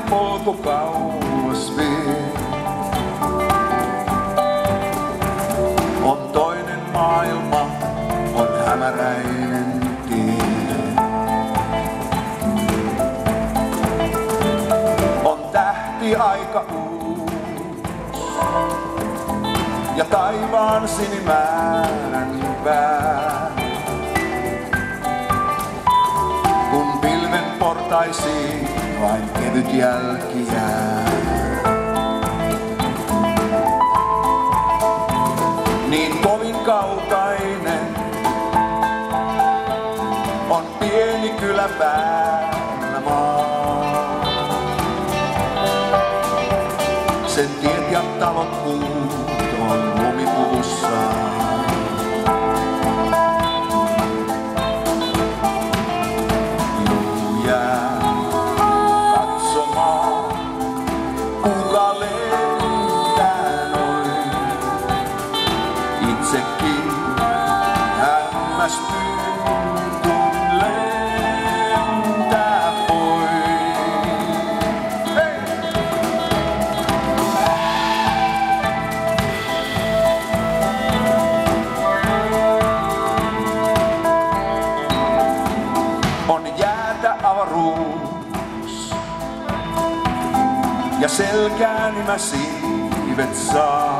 polku kauas vie. On toinen maailma, on hämäräinen tie. On tähti aika uusi ja taivaan sinimääränpää. Kun portaisiin vain kevyt jälki jää. Niin kovin kaukainen on pieni kylä Väärämaa. Sen tiet ja talot muut 야. Selkääni mä siivet saa.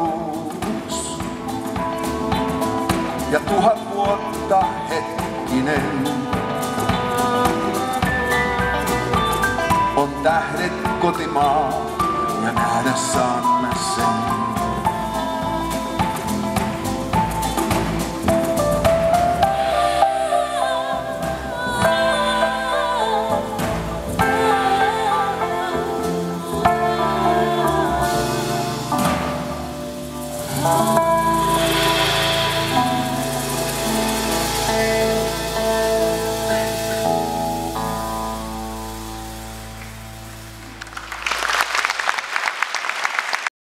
Avaruus. Ja tuhat vuotta hetkinen. On tähdet kotimaa ja nähdä saamme sen. Oh.